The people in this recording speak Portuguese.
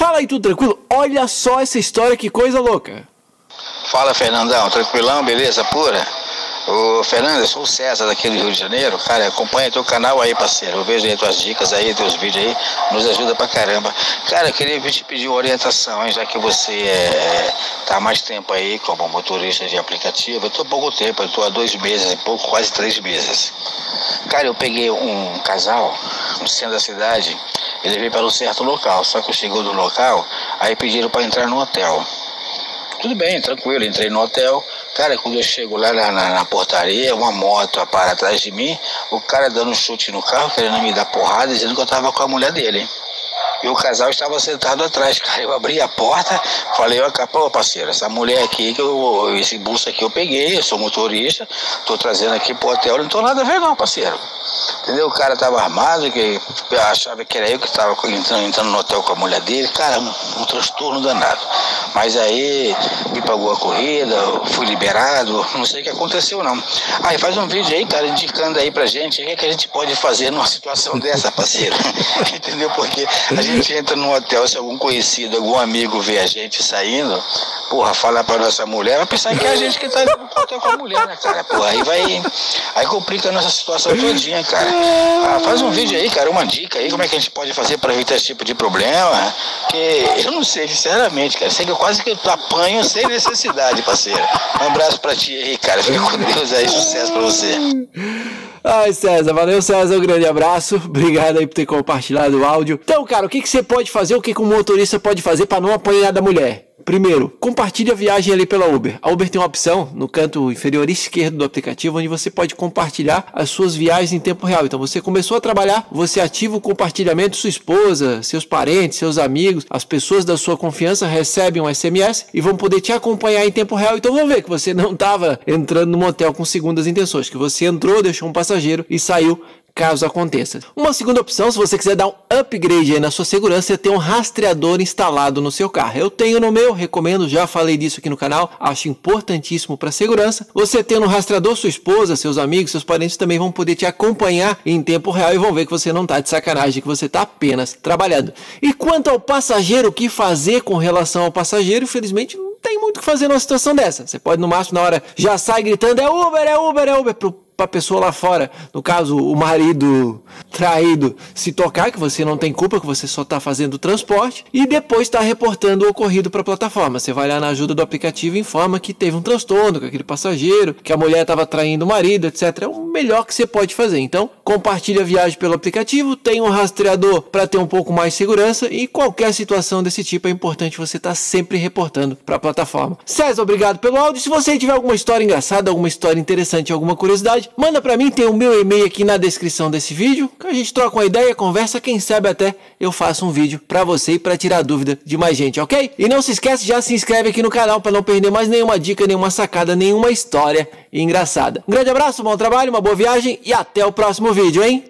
Fala aí tudo tranquilo? Olha só essa história, que coisa louca. Fala Fernandão, tranquilão, beleza pura? Ô Fernando, eu sou o César daqui do Rio de Janeiro, cara, acompanha teu canal aí, parceiro. Eu vejo aí tuas dicas aí, teus vídeos aí, nos ajuda pra caramba. Cara, eu queria te pedir uma orientação, hein, já que você é, tá mais tempo aí como motorista de aplicativo. Eu tô há pouco tempo, eu tô há dois meses, pouco, quase três meses. Cara, eu peguei um casal no centro da cidade e levei para um certo local. Só que eu chegou no local, aí pediram para entrar no hotel. Tudo bem, tranquilo, entrei no hotel. Cara, quando eu chego lá na, na, na portaria, uma moto para atrás de mim, o cara dando um chute no carro, querendo me dar porrada, dizendo que eu tava com a mulher dele. E o casal estava sentado atrás, cara. Eu abri a porta, falei, ó, pô, parceiro, essa mulher aqui, que eu, esse bolso aqui eu peguei, eu sou motorista, tô trazendo aqui pro hotel, não tô nada a ver não, parceiro. Entendeu? O cara tava armado, que achava que era eu que estava entrando, entrando no hotel com a mulher dele. Cara, um, um transtorno danado. Mas aí me pagou a corrida, fui liberado, não sei o que aconteceu não. Aí faz um vídeo aí, cara, indicando aí pra gente o que, é que a gente pode fazer numa situação dessa, parceiro. Entendeu? Porque a gente entra num hotel, se algum conhecido, algum amigo vê a gente saindo, porra, fala pra nossa mulher, vai pensar que é a gente que tá com a mulher, né, cara? Porra, aí vai. Aí complica a nossa situação todinha, cara. Ah, faz um vídeo aí, cara, uma dica aí, como é que a gente pode fazer para evitar esse tipo de problema. Que eu não sei, sinceramente, cara. Sei que eu quase que apanho sem necessidade, parceiro. Um abraço pra ti aí, cara. Fica com Deus aí, sucesso pra você. Ai, César, valeu, César, um grande abraço. Obrigado aí por ter compartilhado o áudio. Então, cara, o que, que você pode fazer, o que, que um motorista pode fazer para não apanhar da mulher? Primeiro, compartilhe a viagem ali pela Uber. A Uber tem uma opção no canto inferior esquerdo do aplicativo onde você pode compartilhar as suas viagens em tempo real. Então você começou a trabalhar, você ativa o compartilhamento, sua esposa, seus parentes, seus amigos, as pessoas da sua confiança recebem um SMS e vão poder te acompanhar em tempo real. Então vão ver que você não estava entrando no motel com segundas intenções, que você entrou, deixou um passageiro e saiu caso aconteça. Uma segunda opção, se você quiser dar um upgrade na sua segurança, é ter um rastreador instalado no seu carro. Eu tenho no meu, recomendo, já falei disso aqui no canal, acho importantíssimo para segurança. Você tendo um rastreador, sua esposa, seus amigos, seus parentes também vão poder te acompanhar em tempo real e vão ver que você não está de sacanagem, que você está apenas trabalhando. E quanto ao passageiro, o que fazer com relação ao passageiro? Infelizmente, não tem muito o que fazer numa situação dessa. Você pode no máximo na hora já sai gritando é Uber, é Uber, é Uber pro para pessoa lá fora, no caso o marido traído, se tocar que você não tem culpa, que você só está fazendo transporte e depois está reportando o ocorrido para a plataforma. Você vai lá na ajuda do aplicativo e informa que teve um transtorno com aquele passageiro, que a mulher estava traindo o marido, etc. É o melhor que você pode fazer. Então, compartilhe a viagem pelo aplicativo, tem um rastreador para ter um pouco mais de segurança e qualquer situação desse tipo é importante você estar tá sempre reportando para a plataforma. César, obrigado pelo áudio. Se você tiver alguma história engraçada, alguma história interessante, alguma curiosidade, manda para mim, tem o meu e-mail aqui na descrição desse vídeo, que a gente troca uma ideia, conversa, quem sabe até eu faço um vídeo para você e para tirar dúvida de mais gente, ok? E não se esquece, já se inscreve aqui no canal para não perder mais nenhuma dica, nenhuma sacada, nenhuma história engraçada. Um grande abraço, bom trabalho, uma boa viagem e até o próximo vídeo, hein?